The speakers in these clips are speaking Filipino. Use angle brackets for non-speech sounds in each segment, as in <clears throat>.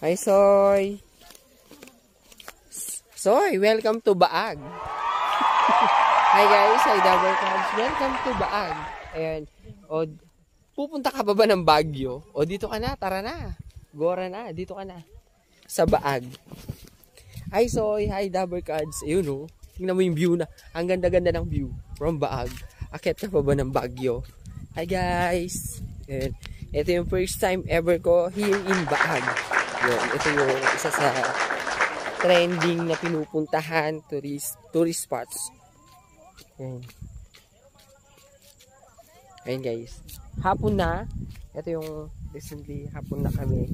Hi, Soy. Soy, welcome to Baag. <laughs> Hi guys, hi Double Cards. Welcome to Baag. Ayan. O, pupunta ka ba ba ng Baguio? O, dito ka na, tara na. Gora na, dito ka na. Sa Baag. Hi Soy, hi Double Cards. Ayun o, tingnan mo yung view na. Ang ganda-ganda ng view from Baag. Akit ka pa ba ng Baguio? Hi guys. Ayan. Ito yung first time ever ko here in Baag. Yun, ito yung isa sa trending na pinupuntahan tourist tourist spots. Ayan. Ayan guys. Hapon na. Ito yung recently hapon na kami.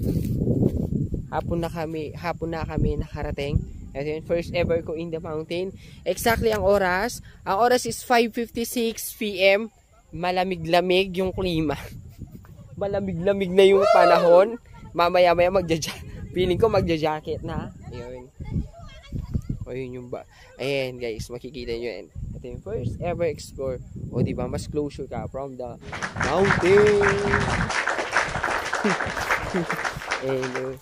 Hapon na kami, hapon na kami nakarating. Ito yung first ever ko in the mountain. Exactly ang oras. Ang oras is 5.56 p.m. Malamig-lamig yung klima. <laughs> Malamig-lamig na yung panahon. Mamaya-maya magja Feeling ko magja-jacket na. Ayun. Yun yung ba. Ayan guys, makikita nyo yan. Ito yung first ever explore. O diba, mas closer ka from the mountain. <laughs> Ayan o.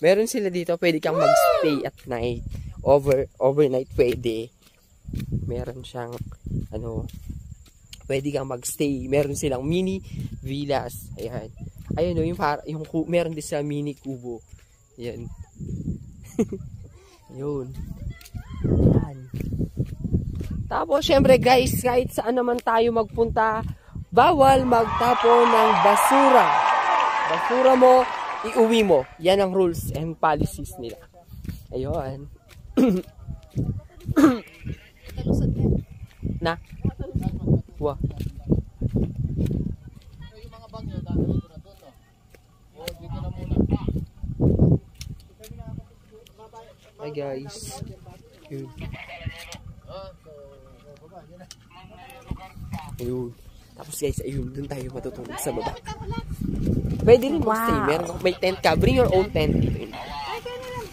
Meron sila dito, pwede kang magstay at night. Over, overnight pwede. Meron siyang, ano, pwede kang magstay. Meron silang mini villas. Ayan. Ayun o, yung, para, yung, meron din sa mini kubo. Ayan. <laughs> Yun. Yan. Tapos, syempre guys, kahit saan naman tayo magpunta, bawal magtapon ng basura. Basura mo, iuwi mo. Yan ang rules and policies nila. Ayun. <clears throat> na? Wa. Guys. Yun. Ayun. Tapos guys, ayun, dun tayo matutulog sa baba. Pwede rin wow. stay. Meron may tent ka. Bring your own tent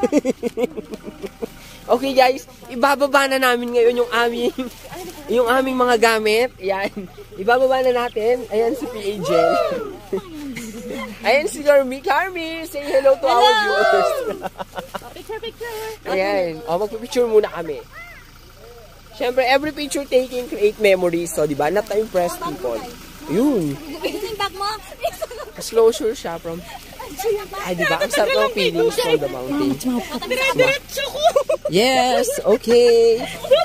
<laughs> okay guys, ibababa na namin ngayon yung aming yung aming mga gamit. Yan. Ibababa na natin. Ayan si PA Jen. <laughs> Ayan si Carmi. Carmi, say hello to hello. our viewers. <laughs> picture, picture. Ayan. O, magpipicture muna kami. Siyempre, every picture taking create memories. So, di ba? Not to impress people. Yun. Ito yung bag mo. Closer siya from... Ay, di ba? Ang sarap ng feelings from the mountain. Dire-diretso ko. Yes, okay. Niyo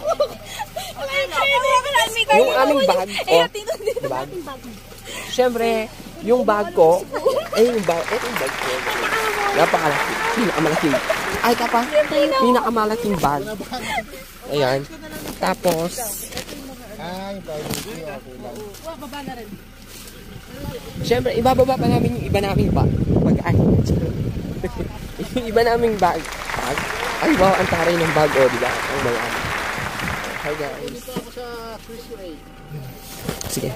ko. Yung aming bag, oh, di ba? Siyempre, yung bag ko, eh, yung bag, eh, yung bag ko. Napakalaki. Pinakamalaki. Ay, tapa. Pinakamalaking bag. Ayan. Tapos, Ay. Baba na rin. Siyempre, ibababa pa namin yung iba naming bag. Pag ay, yung <laughs> iba naming bag. bag. Ay, wow, ang taray ng bag, oh, di ba? Ang malaki. Hi, guys. Dito ako sa Chris Ray. Sige.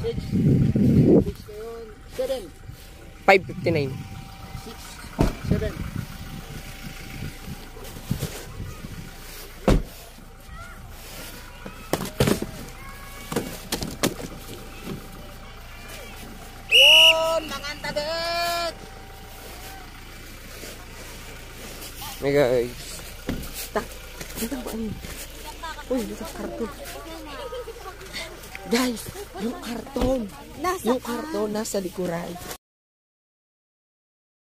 Six. Six na yun. Seven. 5.59. Six. Seven. Yun, mga tabet! Hey, guys. Tak. Dito ba ano? Uy, dito karton. Guys, yung karton. Nasa Yung karton nasa likuran.